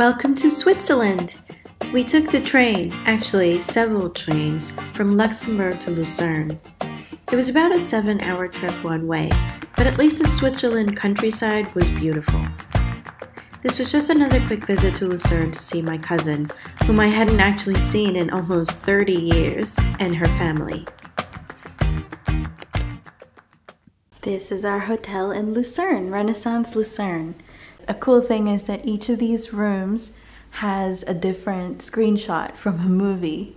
Welcome to Switzerland! We took the train, actually several trains, from Luxembourg to Lucerne. It was about a seven hour trip one way, but at least the Switzerland countryside was beautiful. This was just another quick visit to Lucerne to see my cousin, whom I hadn't actually seen in almost 30 years, and her family. This is our hotel in Lucerne, Renaissance Lucerne. A cool thing is that each of these rooms has a different screenshot from a movie.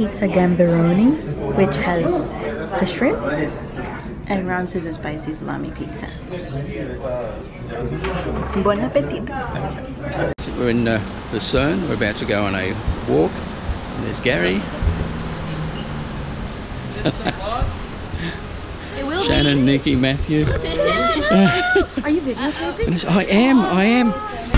Pizza gamberoni, which has the shrimp, and Rams is a spicy salami pizza. Bon appetit! We're in uh, Lucerne. We're about to go on a walk. And there's Gary, Shannon, Nikki, Matthew. Are you videotaping? I am. I am.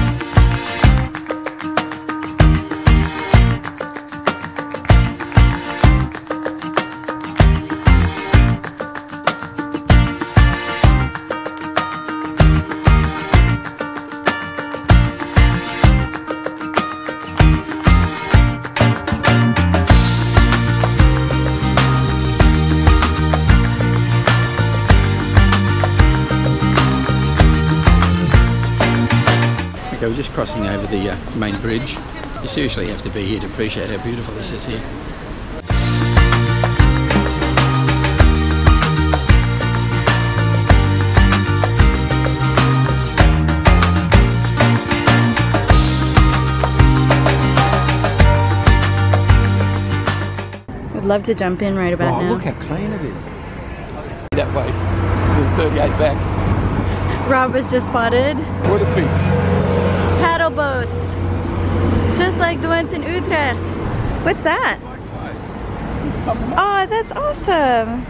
Okay, we're just crossing over the uh, main bridge. You seriously have to be here to appreciate how beautiful this is here. I'd love to jump in right about oh, now. look how clean it is. That way, 38 back. Rob was just spotted What a feat. Boats, just like the ones in Utrecht. What's that? Oh, that's awesome.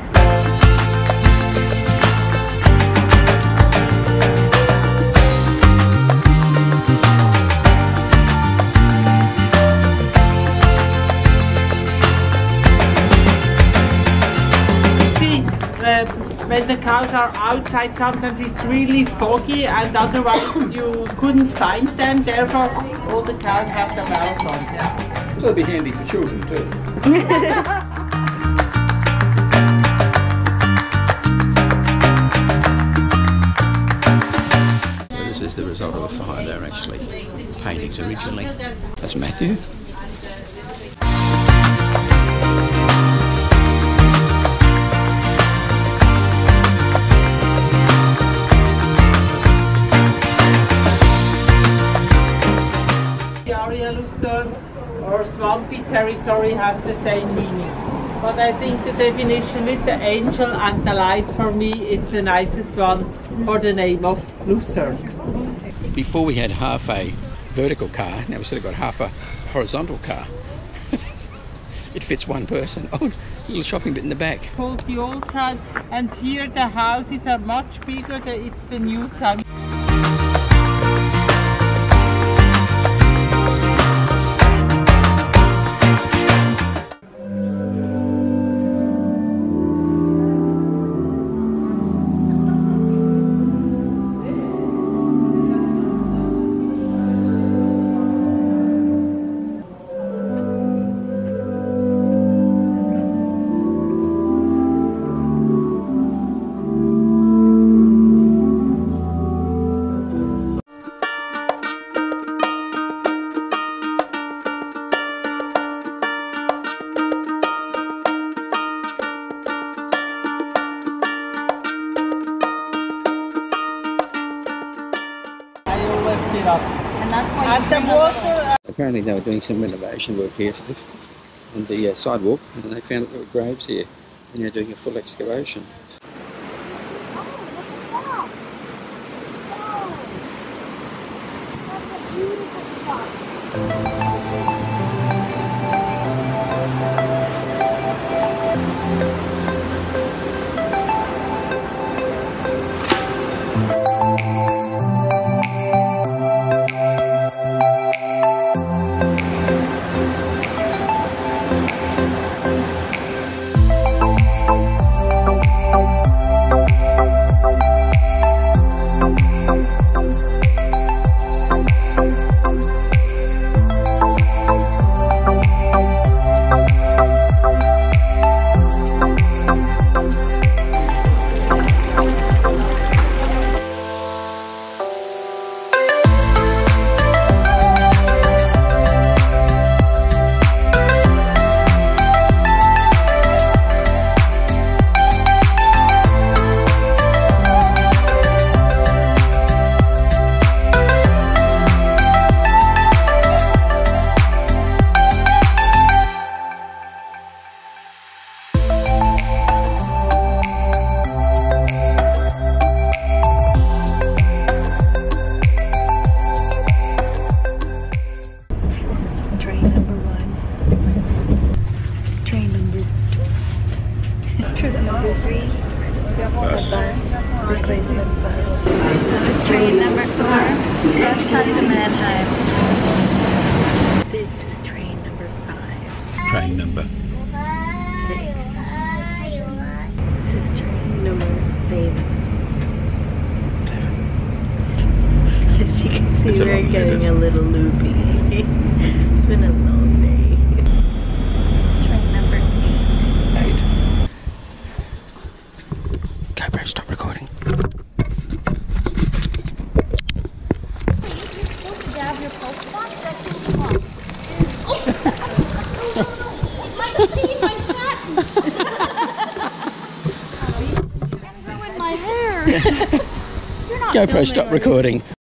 When the cows are outside sometimes it's really foggy and otherwise you couldn't find them therefore all the cows have the bells on yeah. It'll be handy for children too. This is the result of a fire. They're actually paintings originally. That's Matthew. Lucerne or swampy territory has the same meaning. But I think the definition with the angel and the light for me it's the nicest one for the name of Lucerne. Before we had half a vertical car, now we've sort of got half a horizontal car. it fits one person. Oh, little shopping bit in the back. Called the old time and here the houses are much bigger, it's the new time. Always get up. And that's why And the water uh, Apparently they were doing some renovation work here the, on the uh, sidewalk and they found that there were graves here and they're doing a full excavation. Beautiful spot. bus, replacement bus. That was train number four, Rush County to Mannheim. This is train number five. Train number six. This is train number seven. Seven. As you can see, we're getting a little loopy. You're supposed to dab your pulse box that can come off. Oh, my see my satin. Ruin my hair. You're not GoPro, stop recording.